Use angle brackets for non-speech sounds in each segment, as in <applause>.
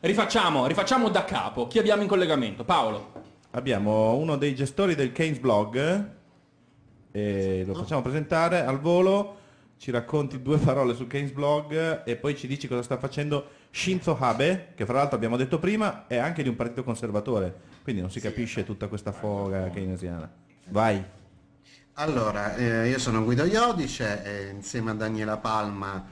Rifacciamo, rifacciamo da capo. Chi abbiamo in collegamento? Paolo. Abbiamo uno dei gestori del Keynes Blog e lo facciamo presentare al volo. Ci racconti due parole sul Keynes Blog e poi ci dici cosa sta facendo Shinzo Abe, che fra l'altro abbiamo detto prima è anche di un partito conservatore, quindi non si capisce tutta questa foga keynesiana. Vai. Allora, eh, io sono Guido Iodice e insieme a Daniela Palma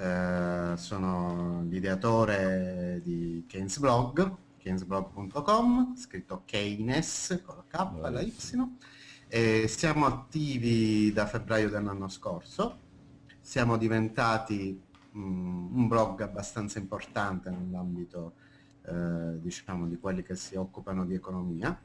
eh, sono l'ideatore di Keynes Blog, keynesblog.com, scritto Keynes con la K e la Y. E siamo attivi da febbraio dell'anno scorso, siamo diventati mh, un blog abbastanza importante nell'ambito eh, diciamo, di quelli che si occupano di economia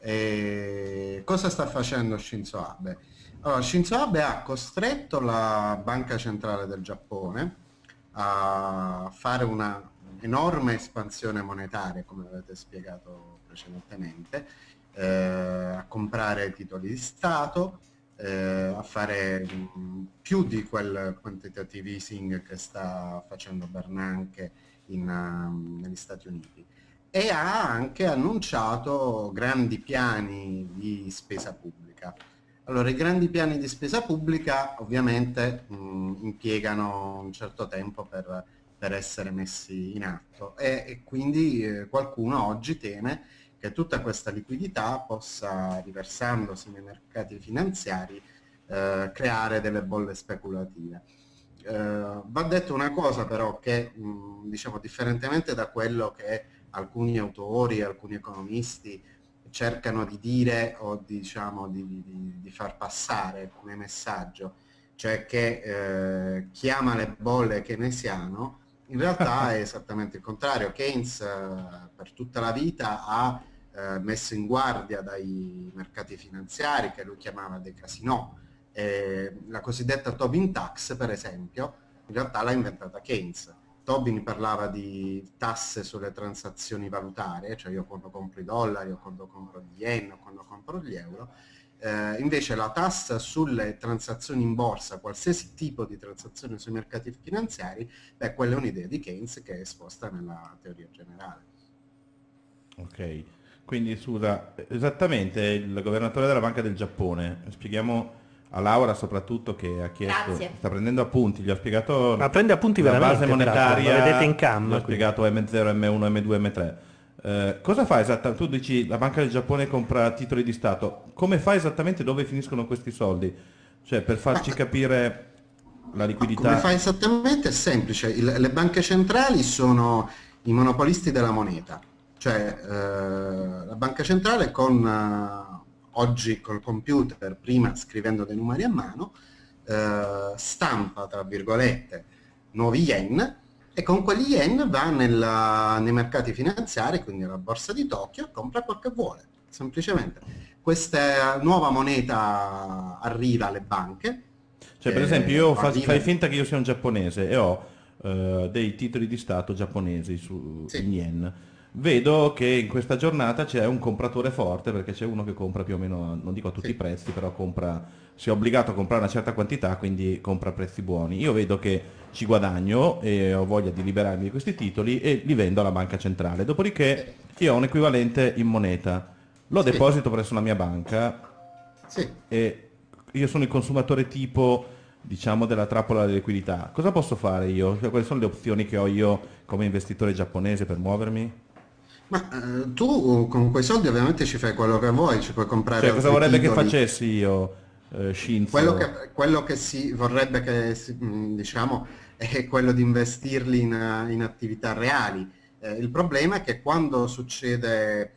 e cosa sta facendo Shinzo Abe? Allora, Shinzo Abe ha costretto la Banca Centrale del Giappone a fare una enorme espansione monetaria, come avete spiegato precedentemente, eh, a comprare titoli di Stato, eh, a fare mh, più di quel quantitative easing che sta facendo Bernanke in, um, negli Stati Uniti e ha anche annunciato grandi piani di spesa pubblica. Allora, i grandi piani di spesa pubblica ovviamente mh, impiegano un certo tempo per, per, essere messi in atto e, e quindi eh, qualcuno oggi teme che tutta questa liquidità possa, riversandosi nei mercati finanziari, eh, creare delle bolle speculative. Eh, va detto una cosa però che, mh, diciamo, differentemente da quello che alcuni autori, alcuni economisti cercano di dire o diciamo di, di, di far passare come messaggio, cioè che eh, chiama le bolle keynesiano, in realtà <laughs> è esattamente il contrario. Keynes eh, per tutta la vita ha eh, messo in guardia dai mercati finanziari, che lui chiamava dei casinò. la cosiddetta Tobin Tax, per esempio, in realtà l'ha inventata Keynes Tobin parlava di tasse sulle transazioni valutarie, cioè io quando compro i dollari o quando compro gli yen o quando compro gli euro, eh, invece la tassa sulle transazioni in borsa, qualsiasi tipo di transazione sui mercati finanziari, beh, quella è un'idea di Keynes che è esposta nella teoria generale. Ok, quindi scusa, esattamente il governatore della Banca del Giappone, spieghiamo a Laura soprattutto che ha chiesto, Grazie. sta prendendo appunti, gli ho spiegato Ma prende appunti la veramente, base monetaria, lo vedete in cam, gli ho quindi. spiegato M0, M1, M2, M3. Eh, cosa fa esattamente? Tu dici la Banca del Giappone compra titoli di Stato, come fa esattamente dove finiscono questi soldi? Cioè per farci capire la liquidità... Come fa esattamente? È semplice, Il- le banche centrali sono i monopolisti della moneta, cioè eh, la banca centrale con, eh, oggi col computer, prima scrivendo dei numeri a mano, eh, stampa, tra virgolette, nuovi yen e con quegli yen va nella- nei mercati finanziari, quindi alla borsa di Tokyo, e compra quel che vuole, semplicemente. Questa nuova moneta arriva alle banche. Cioè per eh, esempio io va fa- lì- fai finta che io sia un giapponese e ho eh, dei titoli di Stato giapponesi su Sì. in yen. Vedo che in questa giornata c'è un compratore forte perché c'è uno che compra più o meno, non dico a tutti Sì. i prezzi, però compra, si è obbligato a comprare una certa quantità, quindi compra a prezzi buoni. Io vedo che ci guadagno e ho voglia di liberarmi di questi titoli e li vendo alla banca centrale. Dopodiché io ho un equivalente in moneta, lo Sì. deposito presso la mia banca Sì. e io sono il consumatore tipo diciamo della trappola della liquidità cosa posso fare io? Cioè, quali sono le opzioni che ho io come investitore giapponese per muovermi? Ma eh, tu con quei soldi ovviamente ci fai quello che vuoi, ci puoi comprare Cioè, cosa vorrebbe che titoli. facessi io eh, Shinzo? Quello che, quello che si vorrebbe che mh, diciamo <laughs> è quello di investirli in, eh, in attività reali. Eh, il problema è che quando succede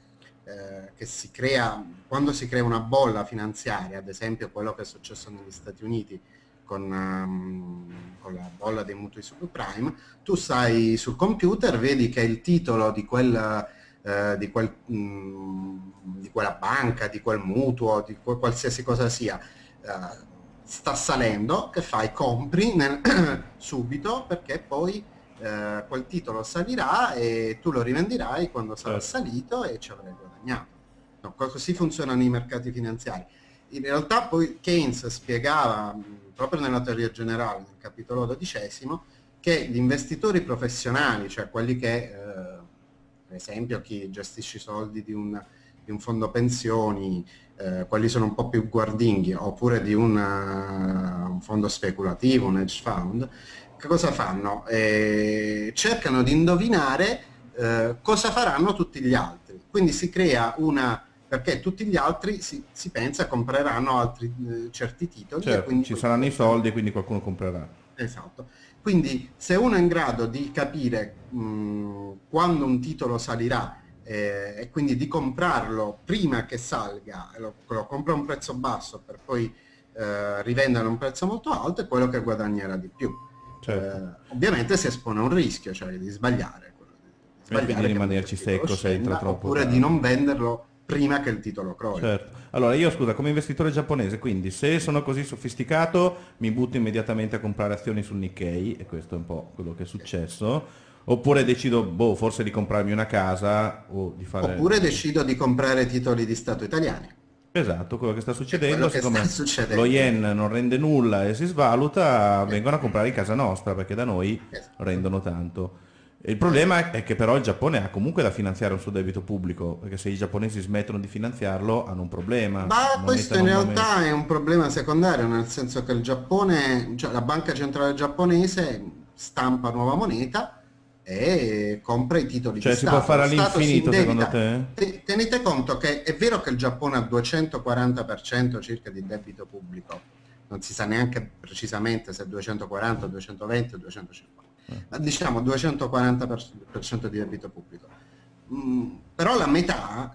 eh, che si crea, quando si crea una bolla finanziaria, ad esempio quello che è successo negli Stati Uniti con, ehm, con la bolla dei mutui subprime, tu stai sul computer, vedi che il titolo di quel eh, di, quel, mh, di quella banca, di quel mutuo, di qual- qualsiasi cosa sia, eh, sta salendo, che fai? Compri nel- <clears throat> subito perché poi eh, quel titolo salirà e tu lo rivenderai quando sarà Certo. salito e ci avrai guadagnato. No, co- così funzionano i mercati finanziari. In realtà poi Keynes spiegava mh, proprio nella teoria generale, nel capitolo dodicesimo, che gli investitori professionali, cioè quelli che eh, per esempio chi gestisce i soldi di un, di un fondo pensioni, eh, quelli sono un po' più guardinghi, oppure di una, un fondo speculativo, un hedge fund, che cosa fanno? Eh, cercano di indovinare eh, cosa faranno tutti gli altri. Quindi si crea una perché tutti gli altri si, si pensa compreranno altri eh, certi titoli. Certo, ci saranno i soldi e quindi qualcuno comprerà. Esatto. Quindi se uno è in grado di capire mh, quando un titolo salirà eh, e quindi di comprarlo prima che salga, lo, lo compra a un prezzo basso per poi eh, rivendere a un prezzo molto alto, è quello che guadagnerà di più. Certo. Eh, ovviamente si espone a un rischio, cioè di sbagliare. Di sbagliare di rimanerci secco se entra troppo. Oppure di non venderlo prima che il titolo crolli. Certo. Allora io scusa, come investitore giapponese, quindi se sono così sofisticato mi butto immediatamente a comprare azioni sul Nikkei, e questo è un po' quello che è successo, oppure decido, boh, forse di comprarmi una casa o di fare... Oppure decido di comprare titoli di Stato italiani. Esatto, quello che sta succedendo, che siccome sta succedendo. lo yen non rende nulla e si svaluta, vengono a comprare in casa nostra perché da noi esatto. rendono tanto. Il problema è che però il Giappone ha comunque da finanziare un suo debito pubblico, perché se i giapponesi smettono di finanziarlo hanno un problema. Ma questo in realtà momento. è un problema secondario, nel senso che il Giappone, cioè la banca centrale giapponese stampa nuova moneta e compra i titoli cioè, di si Stato. può fare all'infinito secondo te? Tenete conto che è vero che il Giappone ha 240% circa di debito pubblico, non si sa neanche precisamente se è 240, 220 o 250 ma diciamo 240% di debito pubblico. Mm, però la metà,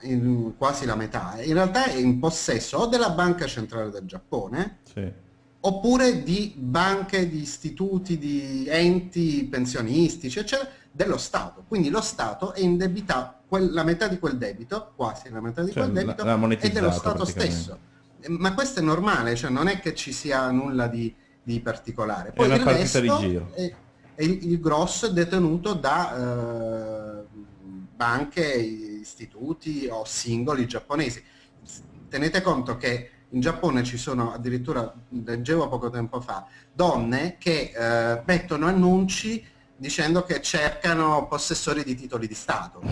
quasi la metà, in realtà è in possesso o della Banca Centrale del Giappone, sì. oppure di banche, di istituti, di enti pensionistici, eccetera, dello Stato. Quindi lo Stato è indebitato, la metà di quel debito, quasi la metà di cioè, quel debito, è dello Stato stesso. Ma questo è normale, cioè non è che ci sia nulla di, di particolare. Poi è una partita di giro. È, e il, il grosso è detenuto da eh, banche, istituti o singoli giapponesi. Tenete conto che in Giappone ci sono addirittura, leggevo poco tempo fa, donne che eh, mettono annunci dicendo che cercano possessori di titoli di Stato, <laughs>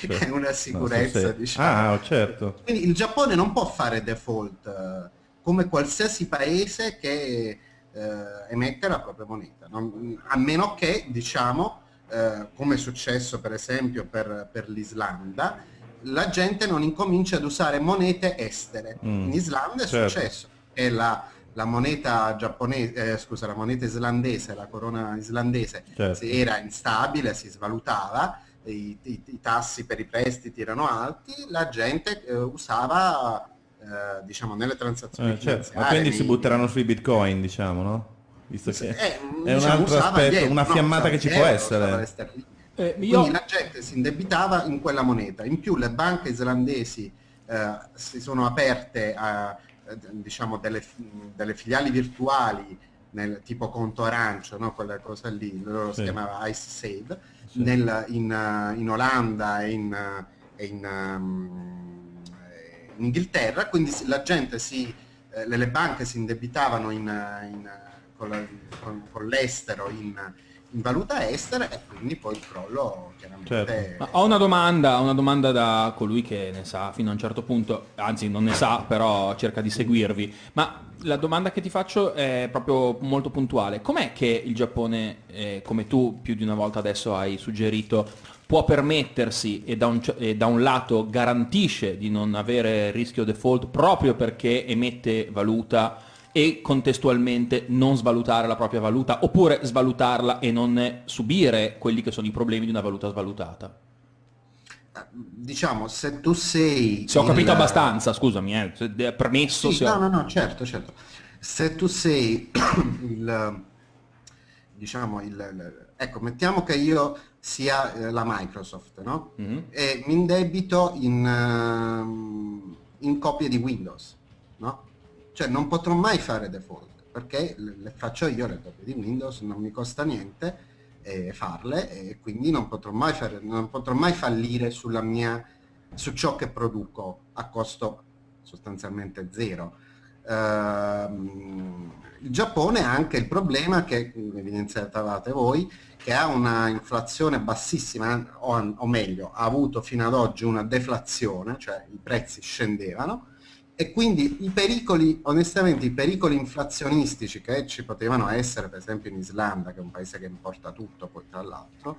certo. è una sicurezza. No, diciamo. Ah, certo. Quindi il Giappone non può fare default eh, come qualsiasi paese che eh, emette la propria moneta, non, a meno che, diciamo, eh, come è successo per esempio per, per, l'Islanda, la gente non incomincia ad usare monete estere. Mm. In Islanda è certo. successo che la, la moneta giapponese, eh, scusa, la moneta islandese, la corona islandese certo. era instabile, si svalutava, i, i, i, tassi per i prestiti erano alti, la gente eh, usava eh, diciamo nelle transazioni eh, certo. Ma quindi si butteranno sui bitcoin, diciamo, no? Visto che eh, è diciamo, un altro aspetto, dietro, una fiammata no, che ci può essere. Eh, Quindi io... la gente si indebitava in quella moneta. In più le banche islandesi eh, si sono aperte a diciamo delle, delle filiali virtuali nel tipo conto arancio, no? quella cosa lì, loro sì. si chiamava Ice Save, sì. nel, in, in, Olanda e in, in um, in Inghilterra, quindi la gente si, eh, le banche si indebitavano in, in, con, la, con, con, l'estero in, in, valuta estera e quindi poi il crollo chiaramente... Certo. ho una domanda, una domanda da colui che ne sa fino a un certo punto, anzi non ne sa, però cerca di seguirvi, ma la domanda che ti faccio è proprio molto puntuale. Com'è che il Giappone, eh, come tu più di una volta adesso hai suggerito, può permettersi e da, un, e da, un, lato garantisce di non avere rischio default proprio perché emette valuta e contestualmente non svalutare la propria valuta oppure svalutarla e non subire quelli che sono i problemi di una valuta svalutata? Diciamo, se tu sei... Se ho capito il... abbastanza, scusami, eh, permesso... Sì, no, no, no, certo, certo. Se tu sei <clears throat> il... diciamo, il... Ecco, mettiamo che io sia eh, la Microsoft, no? Mm-hmm. E mi indebito in, uh, in copie di Windows, no? Cioè non potrò mai fare default, perché le, faccio io le copie di Windows, non mi costa niente eh, farle e quindi non potrò mai, fare, non potrò mai fallire sulla mia, su ciò che produco a costo sostanzialmente zero. Ehm, il Giappone ha anche il problema che evidenziavate voi, che ha una inflazione bassissima, o, o, meglio, ha avuto fino ad oggi una deflazione, cioè i prezzi scendevano, e quindi i pericoli, onestamente, i pericoli inflazionistici che ci potevano essere, per esempio in Islanda, che è un paese che importa tutto, poi tra l'altro,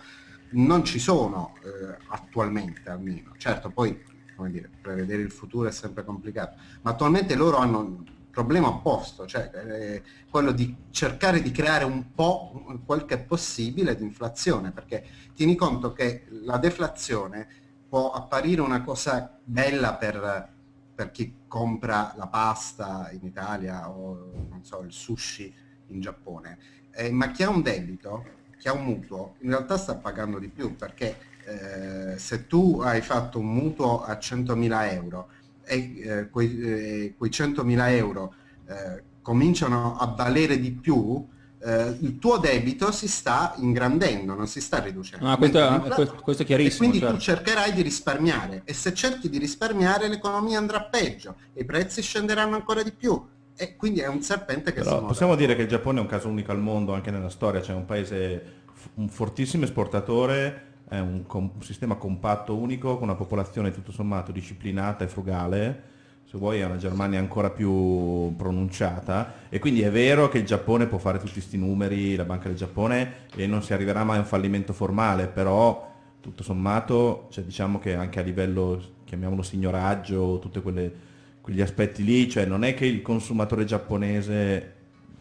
non ci sono eh, attualmente almeno. Certo, poi, come dire, prevedere il futuro è sempre complicato, ma attualmente loro hanno problema opposto, cioè eh, quello di cercare di creare un po' quel che è possibile di inflazione, perché tieni conto che la deflazione può apparire una cosa bella per per chi compra la pasta in Italia o so, il sushi in Giappone, eh, ma chi ha un debito, chi ha un mutuo, in realtà sta pagando di più perché eh, se tu hai fatto un mutuo a 100.000 euro e eh, quei, eh, quei 100.000 euro eh, cominciano a valere di più, eh, il tuo debito si sta ingrandendo, non si sta riducendo. Ah, questo, è, questo, è chiarissimo. E quindi certo. tu cercherai di risparmiare e se cerchi di risparmiare l'economia andrà peggio, i prezzi scenderanno ancora di più. E quindi è un serpente che Però si Possiamo dire che il Giappone è un caso unico al mondo anche nella storia, c'è un paese un fortissimo esportatore, è un, un sistema compatto unico con una popolazione tutto sommato disciplinata e frugale. Se vuoi è una Germania ancora più pronunciata. E quindi è vero che il Giappone può fare tutti questi numeri, la Banca del Giappone e non si arriverà mai a un fallimento formale, però tutto sommato cioè, diciamo che anche a livello, chiamiamolo signoraggio, tutti quegli aspetti lì, cioè non è che il consumatore giapponese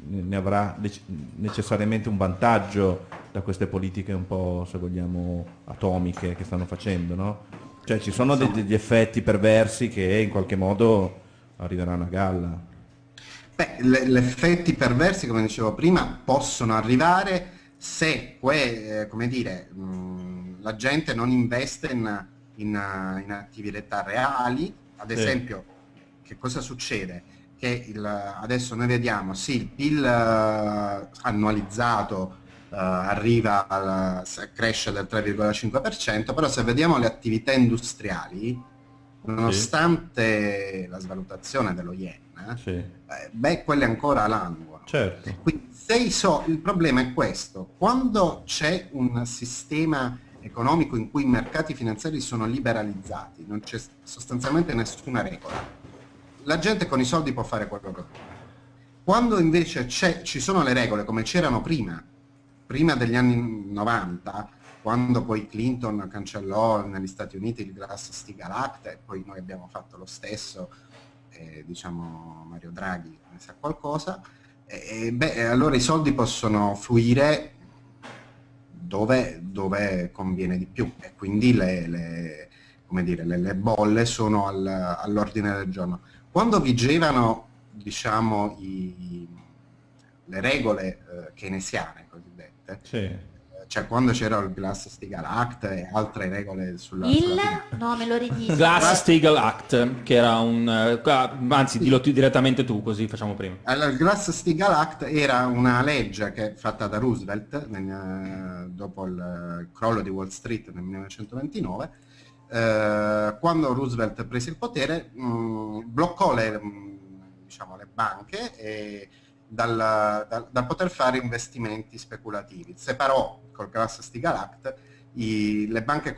ne avrà necessariamente un vantaggio da queste politiche un po', se vogliamo, atomiche che stanno facendo, no? Cioè ci sono degli, degli effetti perversi che in qualche modo arriveranno a galla. Beh, gli effetti perversi, come dicevo prima, possono arrivare se que, eh, come dire, mh, la gente non investe in, in, in attività reali. Ad sì. esempio, che cosa succede? Che il, adesso noi vediamo, sì, il PIL uh, annualizzato arriva al, cresce del 3,5%, però se vediamo le attività industriali, nonostante sì. la svalutazione dello yen, sì. eh, beh, quelle ancora languono. Certo. Quindi, so, il problema è questo, quando c'è un sistema economico in cui i mercati finanziari sono liberalizzati, non c'è sostanzialmente nessuna regola, la gente con i soldi può fare quello che vuole. Quando invece ci sono le regole come c'erano prima, prima degli anni 90, quando poi Clinton cancellò negli Stati Uniti il Glass-Steagall Act e poi noi abbiamo fatto lo stesso, eh, diciamo Mario Draghi ne sa qualcosa, e, beh, allora i soldi possono fluire dove, dove conviene di più e quindi le, le, dire, le, le bolle sono al, all'ordine del giorno. Quando vigevano diciamo, i, le regole eh, keynesiane, Act. Sì. Cioè quando c'era il Glass-Steagall Act e altre regole sulla... Il? Sulla... No, me lo ridici. Glass-Steagall Act, che era un... Uh, anzi, dillo direttamente tu, così facciamo prima. Allora, il Glass-Steagall Act era una legge che è fatta da Roosevelt nel, uh, dopo il crollo di Wall Street nel 1929. Uh, quando Roosevelt prese il potere, mh, mm, bloccò le, mh, mm, diciamo, le banche e dal, dal, dal, poter fare investimenti speculativi. Separò col Glass Steagall Act i, le banche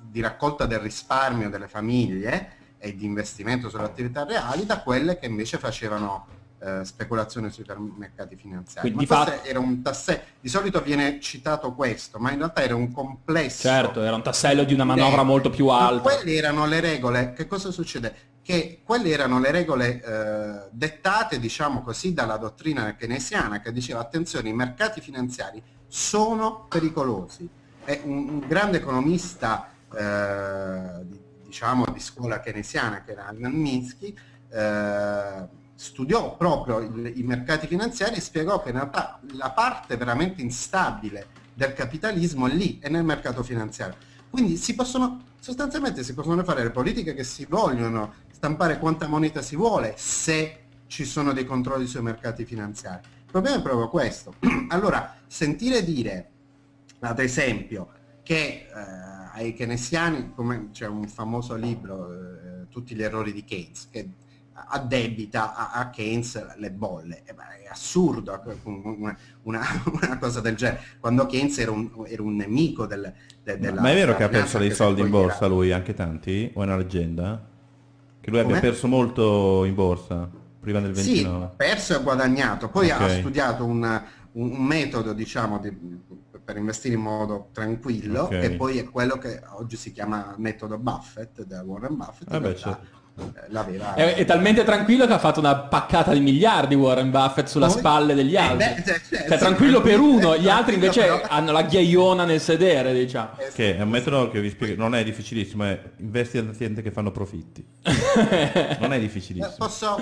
di raccolta del risparmio delle famiglie e di investimento sulle attività reali da quelle che invece facevano eh, speculazione sui mercati finanziari. Quindi ma fatto... era un tassello, di solito viene citato questo, ma in realtà era un complesso. Certo, era un tassello di una manovra molto più alta. Quelle erano le regole, che cosa succede? Che quelle erano le regole eh, dettate, diciamo così, dalla dottrina keynesiana che diceva attenzione, i mercati finanziari sono pericolosi. È un, un grande economista, eh, di, diciamo, di scuola keynesiana, che era Annan Minsky, eh, studiò proprio il, i mercati finanziari e spiegò che in la parte veramente instabile del capitalismo è lì, è nel mercato finanziario. Quindi si possono, sostanzialmente si possono fare le politiche che si vogliono, stampare quanta moneta si vuole se ci sono dei controlli sui mercati finanziari. Il problema è proprio questo. <clears throat> allora, sentire dire, ad esempio, che eh, ai keynesiani, come c'è un famoso libro, eh, Tutti gli errori di Keynes, che addebita a, a Keynes le bolle. Eh, beh, è assurdo una, una, una, <laughs> cosa del genere, quando Keynes era un, era un nemico del, de, della... Ma è vero che ha perso dei soldi in borsa era... lui, anche tanti? O è una leggenda? Che lui Come? abbia perso molto in borsa prima del 29? Sì, perso e guadagnato. Poi okay. ha studiato un, un metodo, diciamo, di, per investire in modo tranquillo okay. e poi è quello che oggi si chiama metodo Buffett da Warren Buffett. Eh beh, certo. Vera... È, è, talmente tranquillo che ha fatto una paccata di miliardi Warren Buffett sulla Poi... spalle degli altri. Eh beh, cioè, cioè, cioè tranquillo per <laughs> uno, gli altri invece però... hanno la ghiaiona nel sedere, diciamo. Che è un metodo che vi spiego, non è difficilissimo, è investi in aziende che fanno profitti. <laughs> non è difficilissimo. Eh, posso...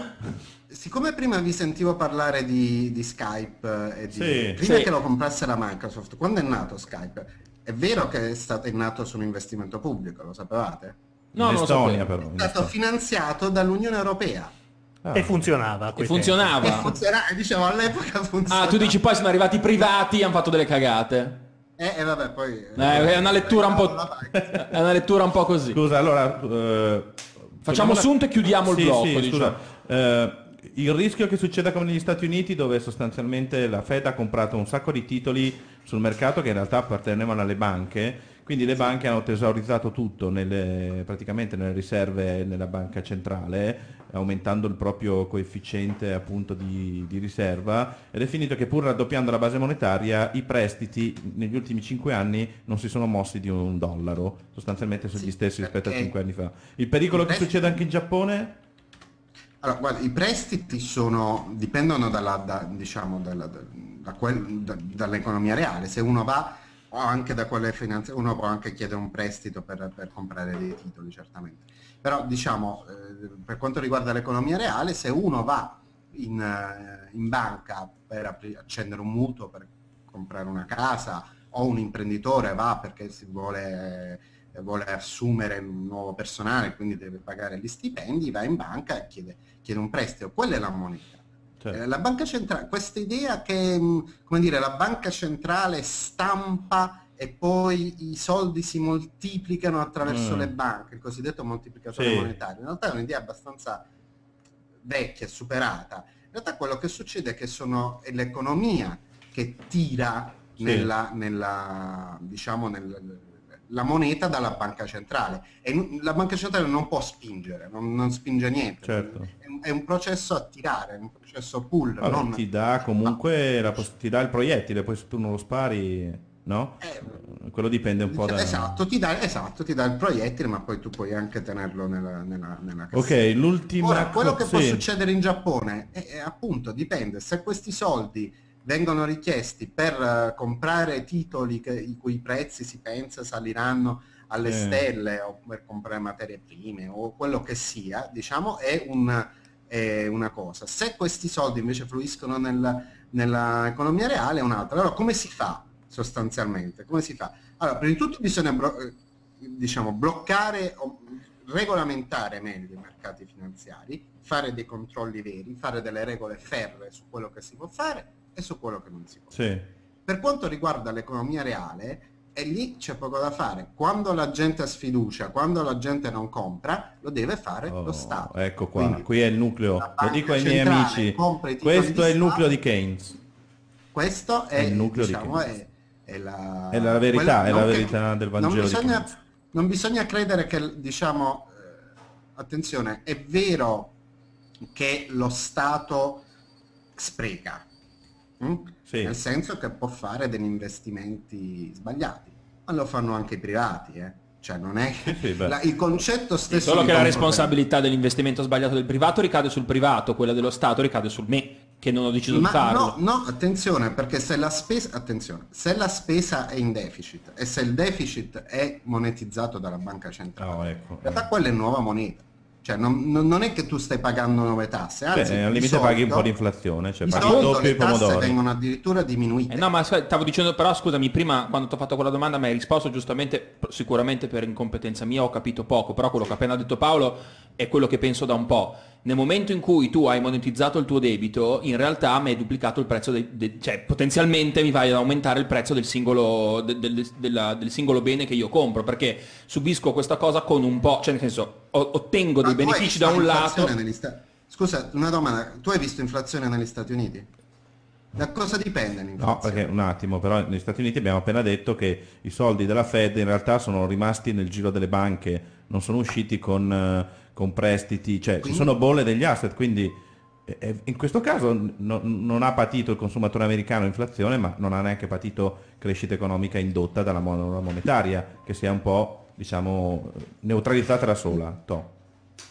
Siccome prima vi sentivo parlare di, di Skype e di... Sì. prima sì. che lo comprasse la Microsoft, quando è nato Skype? È vero che è, stato, è nato su un investimento pubblico, lo sapevate? No, in Estonia però. È stato finanziato dall'Unione Europea. Ah. E funzionava. E funzionava. E funzionava, diciamo all'epoca funzionava. Ah, tu dici poi sono arrivati i privati e hanno fatto delle cagate. Eh, eh vabbè, poi... Eh, è una lettura un po'... <laughs> è una lettura un po' così. Scusa, allora... Eh, Facciamo sunto e chiudiamo sì, il blocco, sì, diciamo. Eh, il rischio che succeda come negli Stati Uniti dove sostanzialmente la Fed ha comprato un sacco di titoli sul mercato che in realtà appartenevano alle banche quindi le banche hanno tesaurizzato tutto nelle, praticamente nelle riserve nella banca centrale, aumentando il proprio coefficiente appunto di, di, riserva ed è finito che pur raddoppiando la base monetaria i prestiti negli ultimi 5 anni non si sono mossi di un dollaro, sostanzialmente sono sì, gli stessi rispetto a 5 anni fa. Il pericolo che succede anche in Giappone? Allora, guarda, i prestiti sono, dipendono dalla, da, diciamo, dalla, da quel, da, dall'economia reale. Se uno va o anche da quelle finanze, uno può anche chiedere un prestito per, per comprare dei titoli, certamente. Però diciamo, eh, per quanto riguarda l'economia reale, se uno va in, eh, in banca per accendere un mutuo, per comprare una casa, o un imprenditore va perché si vuole, vuole assumere un nuovo personale, quindi deve pagare gli stipendi, va in banca e chiede, chiede un prestito. Quella è la moneta Certo. Eh, la banca centrale, questa idea che mm, come dire, la banca centrale stampa e poi i soldi si moltiplicano attraverso mm. le banche, il cosiddetto moltiplicatore sì. monetario, in realtà è un'idea abbastanza vecchia, superata. In realtà quello che succede è che sono, è l'economia che tira sì. nella, nella, diciamo, nel, la moneta dalla banca centrale e la banca centrale non può spingere, non, non spinge niente. Certo. È, un, è, un, processo a tirare, è un processo pull. Vabbè, non... Ti dà comunque la, ti dà il proiettile, poi se tu non lo spari, no? Eh, Quello dipende un po' da... Esatto ti, dà, esatto, ti dà il proiettile, ma poi tu puoi anche tenerlo nella, nella, nella Ok, l'ultima... Ora, quello che sì. può succedere in Giappone, è, è, appunto, dipende. Se questi soldi vengono richiesti per uh, comprare titoli che, i cui prezzi si pensa saliranno alle eh. stelle o per comprare materie prime o quello che sia, diciamo, è, un, è una cosa. Se questi soldi invece fluiscono nel, nell'economia reale è un'altra. Allora come si fa sostanzialmente? Come si fa? Allora, prima di tutto bisogna eh, diciamo, bloccare o regolamentare meglio i mercati finanziari, fare dei controlli veri, fare delle regole ferre su quello che si può fare su quello che non si può. Sì. Per quanto riguarda l'economia reale, e lì c'è poco da fare. Quando la gente ha sfiducia, quando la gente non compra, lo deve fare oh, lo Stato. Ecco qua, Quindi, qui è il nucleo. Lo dico ai miei amici, questo è il nucleo di Keynes. Questo è, è il nucleo diciamo, di Keynes. È, è, la, è la verità, è la verità che, del Vangelo non bisogna, non bisogna credere che, diciamo, eh, attenzione, è vero che lo Stato spreca, Mm? Sì. Nel senso che può fare degli investimenti sbagliati, ma lo fanno anche i privati. Eh? Cioè non è sì, la, il concetto stesso. Solo che la responsabilità dell'investimento sbagliato del privato ricade sul privato, quella dello Stato ricade sul me che non ho deciso ma di farlo. No, no, attenzione, perché se la spesa, attenzione, se la spesa è in deficit e se il deficit è monetizzato dalla banca centrale, oh, ecco. in realtà quella è nuova moneta. Cioè, non, non, è che tu stai pagando nuove tasse, anzi, Beh, al limite solito, paghi un po' di inflazione, cioè paghi il doppio i pomodori. vengono addirittura diminuite. Eh no, ma stavo dicendo, però scusami, prima quando ti ho fatto quella domanda mi hai risposto giustamente, sicuramente per incompetenza mia ho capito poco, però quello che ha appena detto Paolo è quello che penso da un po' nel momento in cui tu hai monetizzato il tuo debito, in realtà mi hai duplicato il prezzo, de, de, cioè potenzialmente mi vai ad aumentare il prezzo del singolo, de, del, della, del singolo bene che io compro, perché subisco questa cosa con un po', cioè nel senso, ottengo dei benefici da un lato... Sta- Scusa, una domanda, tu hai visto inflazione negli Stati Uniti? Da cosa dipende l'inflazione? No, perché un attimo, però negli Stati Uniti abbiamo appena detto che i soldi della Fed in realtà sono rimasti nel giro delle banche, non sono usciti con, eh, con prestiti, cioè Quindi- ci sono bolle degli asset, quindi eh, in questo caso no- non ha patito il consumatore americano inflazione, ma non ha neanche patito crescita economica indotta dalla monetaria, che si è un po' diciamo neutralizzata da sola. toh.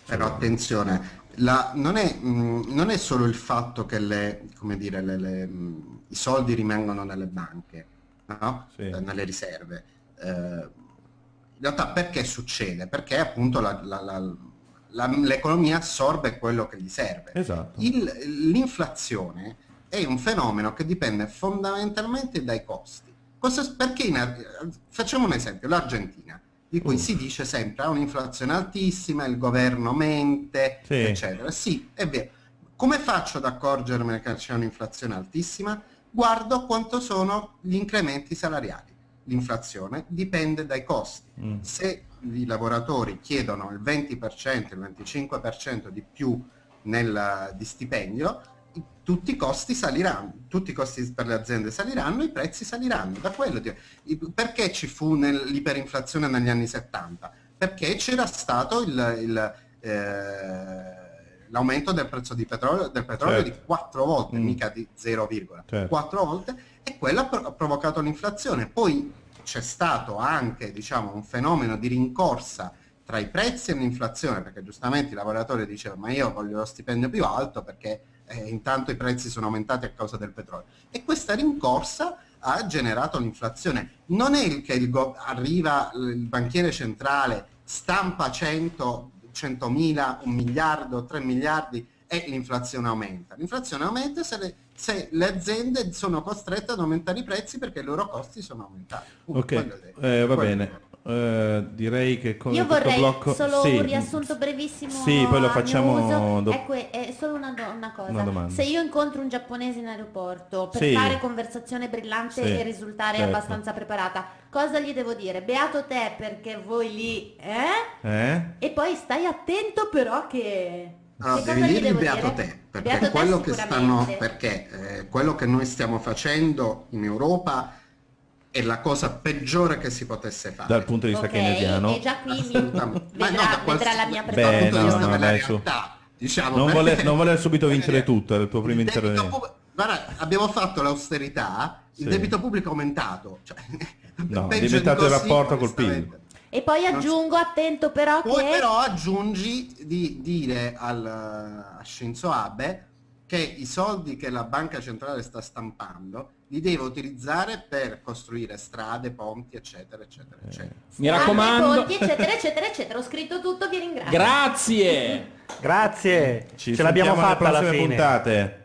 Però attenzione, la- non, è, mh, non è solo il fatto che le, come dire, le- le, mh, i soldi rimangono nelle banche, no? Sì. Eh, nelle riserve. Eh, in realtà perché succede? Perché appunto la- la- la- l'economia assorbe quello che gli serve. Esatto. Il- l'inflazione è un fenomeno che dipende fondamentalmente dai costi. Cosa- perché in facciamo un esempio, l'Argentina, di cui Mm. si dice sempre ha un'inflazione altissima, il governo mente, Sì. eccetera. Sì, è vero. Come faccio ad accorgermi che c'è un'inflazione altissima? Guardo quanto sono gli incrementi salariali. L'inflazione dipende dai costi. Mm. Se i lavoratori chiedono il 20%, il 25% di più nel, di stipendio, tutti i costi saliranno, tutti i costi per le aziende saliranno, i prezzi saliranno. Da quello perché ci fu nel- l'iperinflazione negli anni 70? Perché c'era stato il- il, eh, l'aumento del prezzo di petrolio, del petrolio Certo. di 4 volte, Mm. mica di 0, Certo. 4 volte, e quello ha pro- ha provocato l'inflazione. Poi c'è stato anche diciamo, un fenomeno di rincorsa tra i prezzi e l'inflazione, perché giustamente i lavoratori dicevano ma io voglio lo stipendio più alto perché eh, intanto i prezzi sono aumentati a causa del petrolio. E questa rincorsa ha generato l'inflazione. Non è che il go- arriva il banchiere centrale, stampa 100, 100.000, un miliardo, 3 miliardi e l'inflazione aumenta. L'inflazione aumenta se le, se le aziende sono costrette ad aumentare i prezzi perché i loro costi sono aumentati. Punto. Ok, eh, va bene. Eh, direi che con Io vorrei blocco... solo sì, un riassunto brevissimo. Sì, poi lo facciamo dopo. Ecco, è solo una, do- una cosa. Una domanda. Se io incontro un giapponese in aeroporto per Sì. fare conversazione brillante Sì, e risultare certo. abbastanza preparata, cosa gli devo dire? Beato te perché voi lì, eh? Eh? E poi stai attento però che... Allora, che devi cosa gli dirgli beato dire? te, perché Beato te quello che stanno, perché eh, quello che noi stiamo facendo in Europa è la cosa peggiore che si potesse fare. Dal punto di vista Ok, keynesiano. e già qui mi. Ma no, vedrà, da quals- vedrà la mia dal Beh, no, vista no, della dai, su. realtà, diciamo, Non perché- voler, non voler subito vincere tutto, è il tuo primo intervento. pub- Guarda, abbiamo fatto l'austerità, il Sì. debito pubblico è aumentato. Cioè, No, <laughs> è diventato il rapporto col PIL. E poi aggiungo, attento però Poi che... però aggiungi di dire al, a Shinzo Abe che i soldi che la banca centrale sta stampando li deve utilizzare per costruire strade, ponti, eccetera, eccetera, eccetera. Mi raccomando. ponti, eccetera, eccetera, eccetera. Ho scritto tutto, vi ringrazio. Grazie. Grazie, Ci ce l'abbiamo fatta alla prossime fine. puntate.